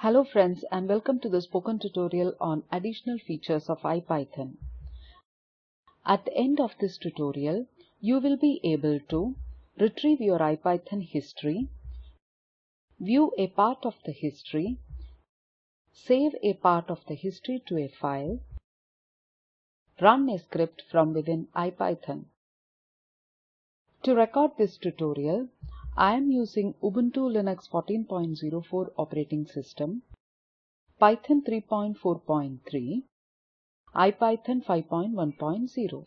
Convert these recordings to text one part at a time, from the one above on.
Hello friends and welcome to the spoken tutorial on additional features of IPython. At the end of this tutorial, you will be able to retrieve your IPython history, view a part of the history, save a part of the history to a file, run a script from within IPython. To record this tutorial, I am using Ubuntu Linux 14.04 operating system, Python 3.4.3, IPython 5.1.0.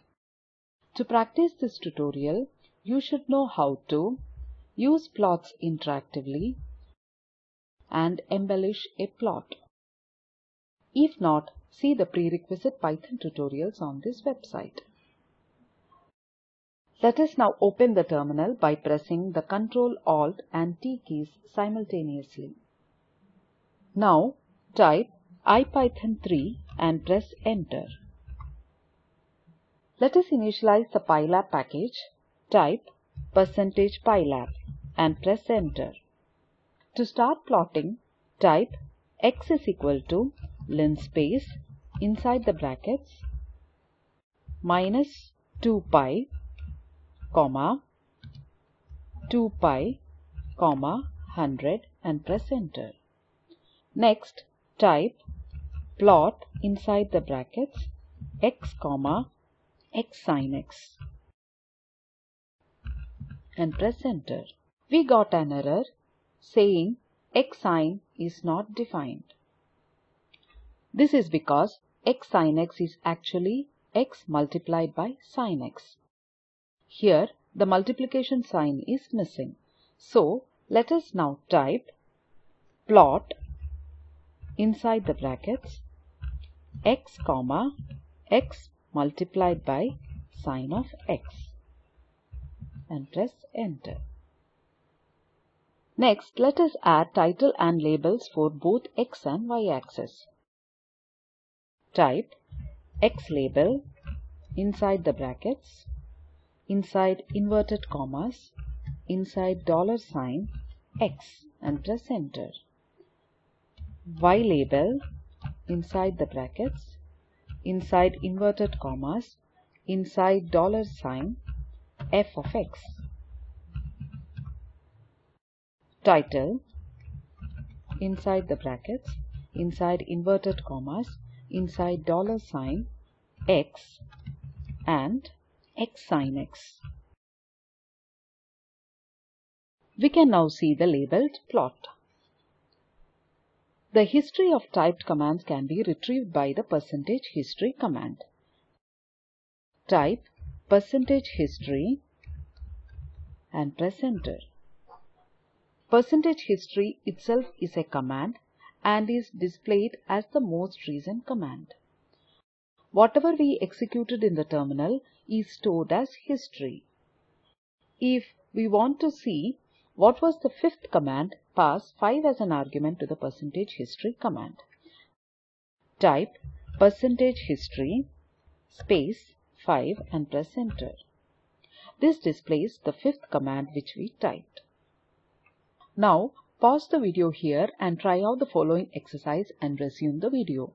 To practice this tutorial, you should know how to use plots interactively and embellish a plot. If not, see the prerequisite Python tutorials on this website. Let us now open the terminal by pressing the Ctrl, Alt and T keys simultaneously. Now type IPython3 and press enter. Let us initialize the Pylab package. Type percentage %pylab and press enter. To start plotting, type x is equal to linspace inside the brackets minus 2 pi comma 2 pi comma 100 and press enter. Next type plot inside the brackets x comma x sin x and press enter. We got an error saying x sin is not defined. This is because x sin x is actually x multiplied by sin x. Here the multiplication sign is missing. So let us now type plot inside the brackets x comma x multiplied by sine of x and press enter. Next let us add title and labels for both x and y axis. Type x label inside the brackets inside inverted commas, inside dollar sign x and press enter. Y label inside the brackets, inside inverted commas, inside dollar sign f of x. Title inside the brackets, inside inverted commas, inside dollar sign x and x sin x. We can now see the labeled plot. The history of typed commands can be retrieved by the percentage history command. Type percentage history and press enter. Percentage history itself is a command and is displayed as the most recent command. Whatever we executed in the terminal is stored as history. If we want to see what was the fifth command, pass 5 as an argument to the percentage history command. Type percentage history space 5 and press enter. This displays the fifth command which we typed. Now pause the video here and try out the following exercise and resume the video.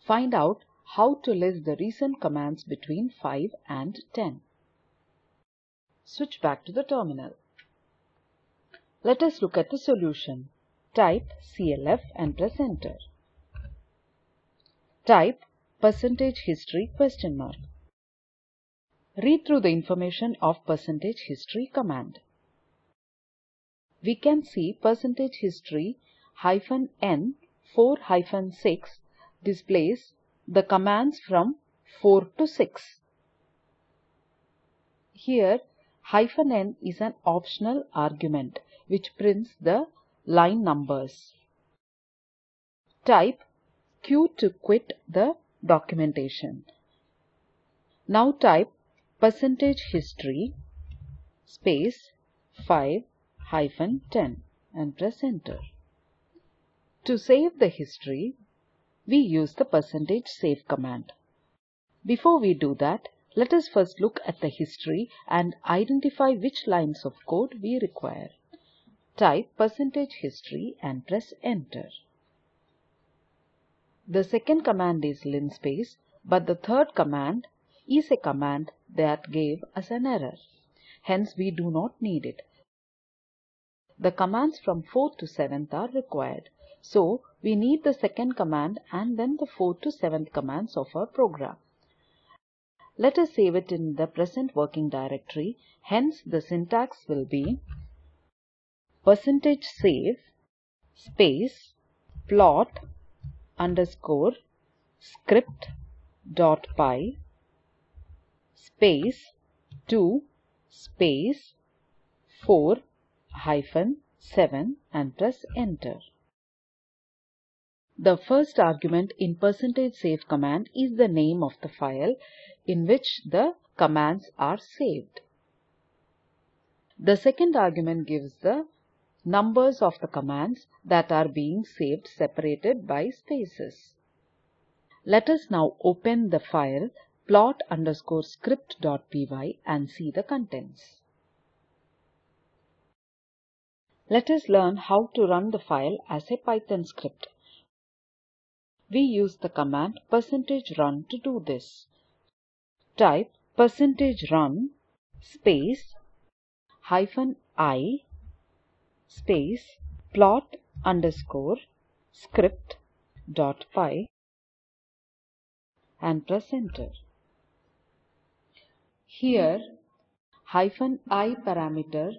Find out how to list the recent commands between 5 and 10. Switch back to the terminal. Let us look at the solution. Type CLF and press enter. Type percentage history question mark. Read through the information of percentage history command. We can see percentage history hyphen n 4 hyphen 6 displays the commands from 4 to 6. Here hyphen n is an optional argument which prints the line numbers. Type Q to quit the documentation. Now type percentage history space 5 hyphen 10 and press enter. To save the history, we use the percentage save command. Before we do that, let us first look at the history and identify which lines of code we require. Type percentage history and press enter. The second command is linspace, but the third command is a command that gave us an error. Hence, we do not need it. The commands from 4th to 7th are required. So, we need the second command and then the 4th to 7th commands of our program. Let us save it in the present working directory. Hence, the syntax will be percentage save space plot underscore script dot py space 2 space 4 hyphen 7 and press enter. The first argument in percentage save command is the name of the file in which the commands are saved. The second argument gives the numbers of the commands that are being saved separated by spaces. Let us now open the file plot underscore script.py and see the contents. Let us learn how to run the file as a Python script. We use the command percentage run to do this. Type percentage run space hyphen i space plot underscore script dot py and press enter. Here hyphen i parameter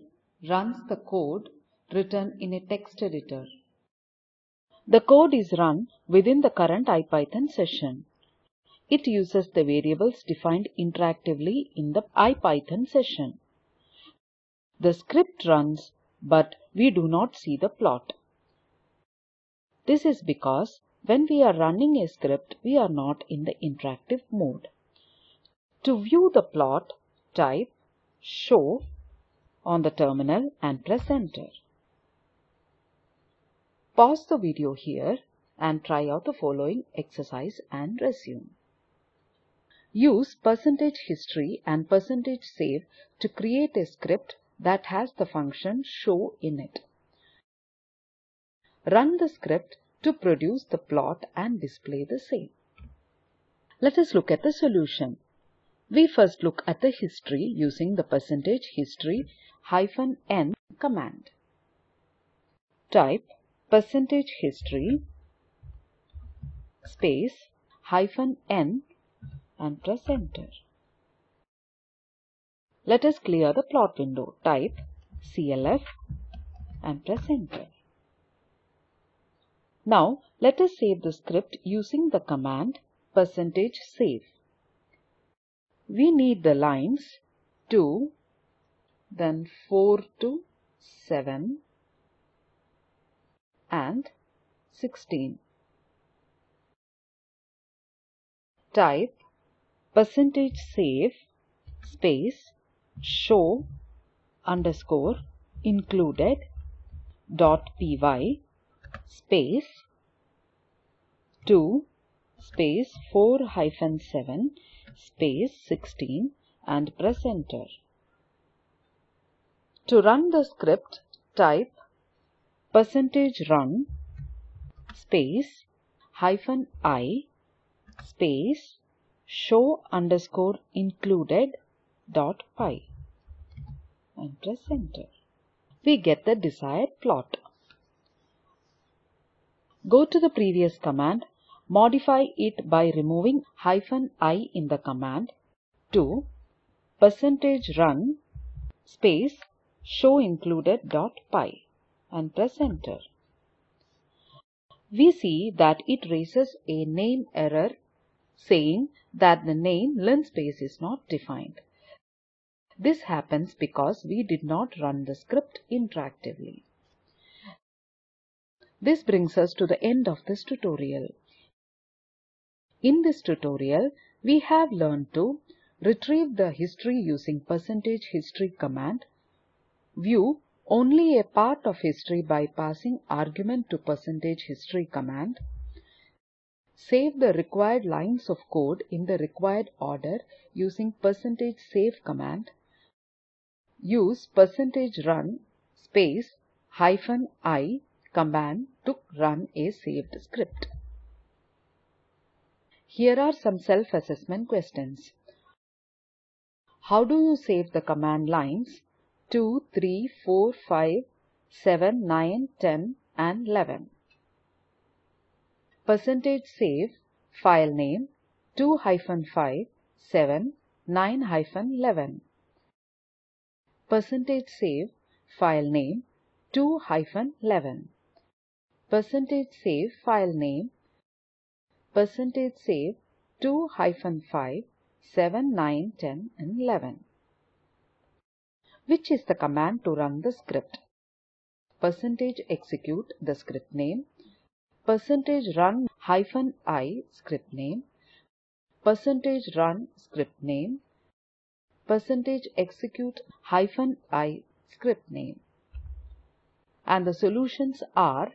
runs the code written in a text editor. The code is run within the current IPython session. It uses the variables defined interactively in the IPython session. The script runs, but we do not see the plot. This is because when we are running a script, we are not in the interactive mode. To view the plot, type show on the terminal and press enter. Pause the video here and try out the following exercise and resume. Use percentage history and percentage save to create a script that has the function show in it. Run the script to produce the plot and display the same. Let us look at the solution. We first look at the history using the percentage history hyphen n command. Type percentage history space hyphen n and press enter. Let us clear the plot window. Type clf and press enter. Now let us save the script using the command percentage save. We need the lines 2, then 4 to 7 and 16. Type percentage save space show underscore included dot py space 2 space 4 hyphen 7 space 16 and press enter. To run the script type percentage run space hyphen i space show underscore included dot py and press enter. We get the desired plot. Go to the previous command, modify it by removing hyphen i in the command to percentage run space show included dot py and press enter. We see that it raises a name error saying that the name linspace is not defined. This happens because we did not run the script interactively. This brings us to the end of this tutorial. In this tutorial, we have learned to retrieve the history using percentage history command, view only a part of history by passing argument to percentage history command, save the required lines of code in the required order using percentage save command, use percentage run space hyphen i command to run a saved script. Here are some self-assessment questions. How do you save the command lines 2, 3, 4, 5, 7, 9, 10 and 11? Percentage save file name 2 hyphen 5 7 9 hyphen 11. Percentage save file name 2 hyphen 11. Percentage save file name percentage save 2 hyphen 5 7 9 10 and 11. Which is the command to run the script? Percentage execute the script name. Percentage run hyphen i script name. Percentage run script name. Percentage execute hyphen i script name. And the solutions are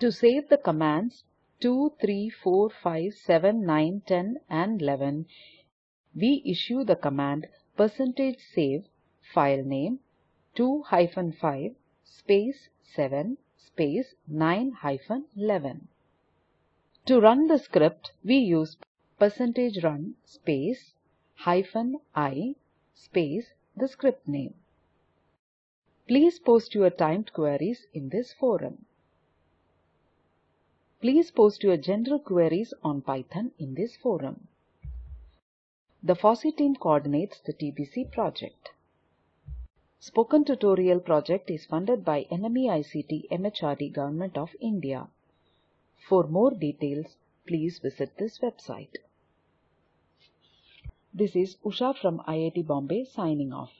to save the commands 2, 3, 4, 5, 7, 9, 10 and 11 we issue the command percentage save file name 2 5 space 7 space 9 11. To run the script we use percentage run space hyphen i space the script name. Please post your timed queries in this forum. Please post your general queries on Python in this forum. The FOSSEE team coordinates the TBC project. Spoken Tutorial project is funded by NMEICT MHRD Government of India. For more details, please visit this website. This is Usha from IIT Bombay signing off.